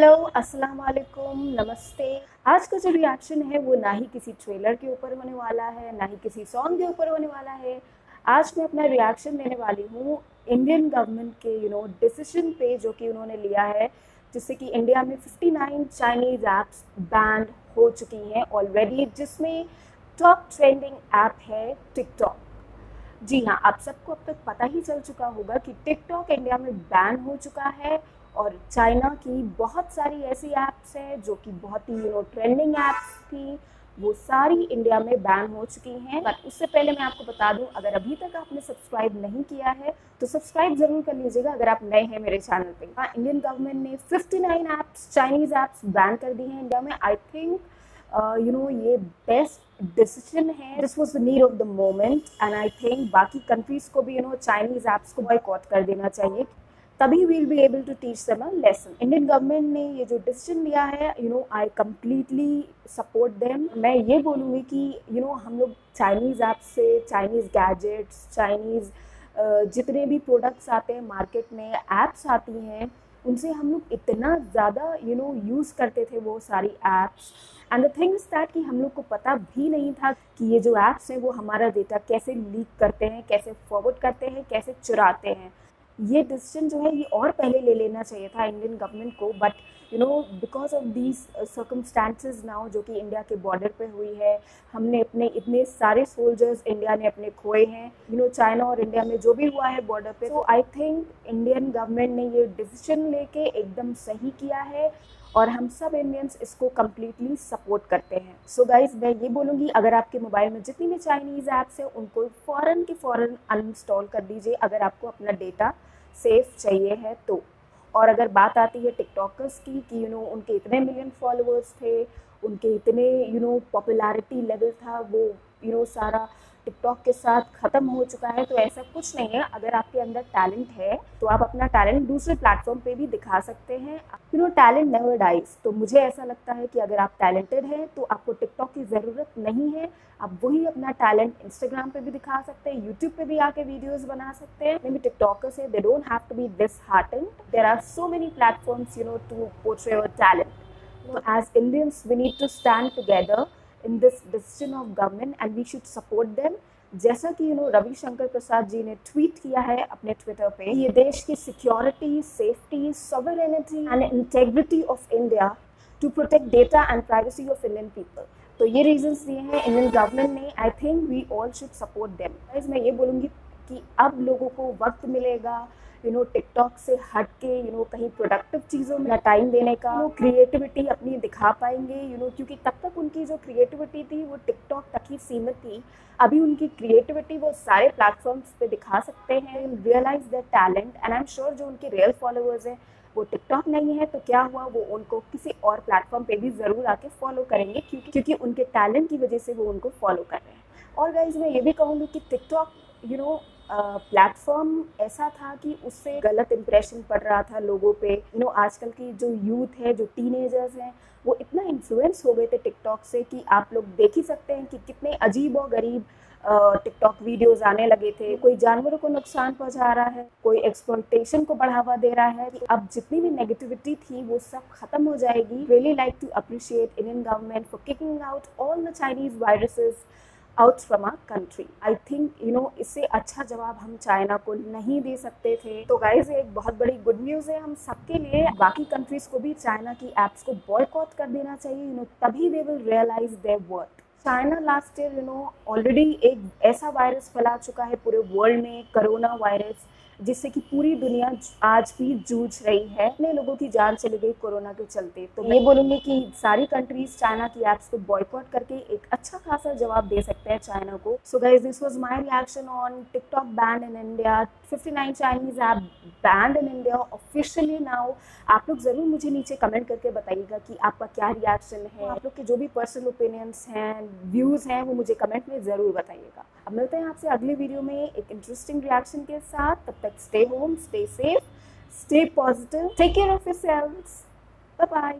Hello अस्सलाम वालेकुम नमस्ते। आज का जो रिएक्शन है, वो ना ही किसी ट्रेलर के ऊपर होने वाला है, ना ही किसी सॉन्ग के ऊपर होने वाला है। आज मैं अपना रिएक्शन देने वाली हूँ इंडियन गवर्नमेंट के यू नो डिसीज़न पे जो कि उन्होंने लिया है, जिससे कि इंडिया में 59 चाइनीज़ ऐप्स बैंड हो चुकी हैं ऑलरेडी जिसमें टॉप ट्रेंडिंग ऐप है टिकटॉक जी हाँ आप सबको अब तक पता ही चल चुका होगा कि टिकटॉक इंडिया में बैन हो चुका है और चाइना की बहुत सारी ऐसी ऐप्स हैं जो कि बहुत ही यू नो ट्रेंडिंग ऐप्स थी। वो सारी इंडिया में बैन हो चुकी हैं। बट उससे पहले मैं आपको बता दूँ अगर अभी तक आपने सब्सक्राइब नहीं किया है तो सब्सक्राइब ज़रूर कर लीजिएगा अगर आप नए हैं मेरे चैनल पे। हाँ इंडियन गवर्नमेंट ने 59 ऐप्स चाइनीज़ ऐप्स बैन कर दी हैं इंडिया में। आई थिंक यू नो ये बेस्ट डिसीज़न है। This was the need of the moment and I think बाकी कंट्रीज़ को भी यू नो चाइनीज़ ऐप्स को बॉयकॉट कर देना चाहिए। तभी we'll be able to teach them lesson Indian government ने ये जो डिसीज़न लिया है you know I completely support them मैं ये बोलूँगी कि यू नो हम लोग चाइनीज़ ऐप से चाइनीज़ गैजेट्स चाइनीज़ जितने भी प्रोडक्ट्स आते हैं मार्केट में ऐप्स आती हैं, उनसे हम लोग इतना ज़्यादा यू नो यूज़ करते थे वो सारी apps and the things that कि हम लोग को पता भी नहीं था कि ये जो ऐप्स हैं, वो हमारा डेटा कैसे लीक करते हैं, कैसे फॉरवर्ड करते हैं, कैसे चुराते हैं. ये डिसीज़न जो है, ये और पहले ले लेना चाहिए था इंडियन गवर्नमेंट को but you know because of these circumstances now जो कि इंडिया के बॉर्डर पे हुई है, हमने अपने इतने सारे सोल्जर्स इंडिया ने अपने खोए हैं यू नो चाइना और इंडिया में जो भी हुआ है बॉर्डर पे तो आई थिंक इंडियन गवर्नमेंट ने ये डिसीज़न लेके एकदम सही किया है। और हम सब इंडियंस इसको कम्प्लीटली सपोर्ट करते हैं। सो so गाइज़ मैं ये बोलूँगी, अगर आपके मोबाइल में जितनी भी चाइनीज़ ऐप्स हैं, उनको फ़ौरन के फ़ौरन अनइंस्टॉल कर दीजिए। अगर आपको अपना डेटा सेफ़ चाहिए है तो। और अगर बात आती है टिकटॉकर्स की, कि यू नो उनके इतने मिलियन फॉलोअर्स थे, उनके इतने यू नो पॉपुलैरिटी लेवल था, वो यू नो सारा टिकटॉक के साथ ख़त्म हो चुका है तो ऐसा कुछ नहीं है। अगर आपके अंदर टैलेंट है तो आप अपना टैलेंट दूसरे प्लेटफॉर्म पे भी दिखा सकते हैं। You know, talent never dies. तो मुझे ऐसा लगता है कि अगर आप टैलेंटेड हैं तो आपको टिकटॉक की ज़रूरत नहीं है। आप वही अपना टैलेंट इंस्टाग्राम पे भी दिखा सकते हैं, यूट्यूब पे भी आके वीडियोस बना सकते हैं। मे बी टिकटॉकर्स है they don't have to be disheartened there are so many platforms you know to portray your talent as Indians we need to stand together in this decision of government and we should support them जैसा कि you know Ravishankar Prasad ji ने tweet किया है अपने Twitter पे, ये देश की security safety sovereignty and integrity of India to protect data and privacy of Indian people तो ये रीजंस दिए हैं इंडियन गवर्नमेंट ने. I think we all should support them मैं ये बोलूँगी कि अब लोगों को वक्त मिलेगा यू नो टिकटॉक से हट के यू नो कहीं प्रोडक्टिव चीज़ों में टाइम देने का वो क्रिएटिविटी अपनी दिखा पाएँगे यू नो क्योंकि तब तक उनकी जो क्रिएटिविटी थी, वो टिकटॉक तक ही सीमित थी। अभी उनकी क्रिएटिविटी वो सारे प्लेटफॉर्म्स पे दिखा सकते हैं realise the talent and I am sure जो उनके रियल फॉलोअर्स हैं, वो टिकटॉक नहीं है तो क्या हुआ? वो उनको किसी और प्लेटफॉर्म पे भी ज़रूर आके फॉलो करेंगे क्योंकि क्योंकि उनके टैलेंट की वजह से वो उनको फॉलो कर रहे हैं। और गाइज़ मैं ये भी कहूँगी कि टिकटॉक यू नो प्लेटफॉर्म ऐसा था कि उससे गलत इम्प्रेशन पड़ रहा था लोगों पे। यू नो आजकल की जो यूथ है, जो टीनेजर्स हैं, वो इतना इन्फ्लुएंस हो गए थे टिकटॉक से कि आप लोग देख ही सकते हैं कि कितने अजीब और गरीब टिकटॉक वीडियोस आने लगे थे। कोई जानवरों को नुकसान पहुँचा रहा है, कोई एक्सप्लोटेशन को बढ़ावा दे रहा है। अब जितनी भी नेगेटिविटी थी, वो सब खत्म हो जाएगी। Really like to appreciate Indian government for kicking out all the Chinese viruses out from our country I think you know इससे अच्छा जवाब हम चाइना को नहीं दे सकते थे। तो गाइज़ एक बहुत बड़ी गुड न्यूज़ है हम सबके लिए। बाकी कंट्रीज़ को भी चाइना की एप्स को बॉयकॉट कर देना चाहिए यू नो तभी they will realise their worth China last year you know already एक ऐसा वायरस फैला चुका है पूरे वर्ल्ड में करोना वायरस जिससे कि पूरी दुनिया आज भी जूझ रही है, इतने लोगों की जान चली गई कोरोना के चलते। तो ये बोलूँगी कि सारी कंट्रीज़ चाइना की एप्स को बॉयकॉट करके एक अच्छा खासा जवाब दे सकते हैं चाइना को। So guys this was my reaction on TikTok banned in India 59 Chinese app banned in India officially now आप लोग ज़रूर मुझे नीचे कमेंट करके बताइएगा कि आपका क्या रिएक्शन है। आप लोग के जो भी पर्सनल ओपिनियंस हैं व्यूज़ हैं, वो मुझे कमेंट में ज़रूर बताइएगा। अब मिलते हैं आपसे अगले वीडियो में एक इंटरेस्टिंग रिएक्शन के साथ। तब तक stay home stay safe stay positive take care of yourself bye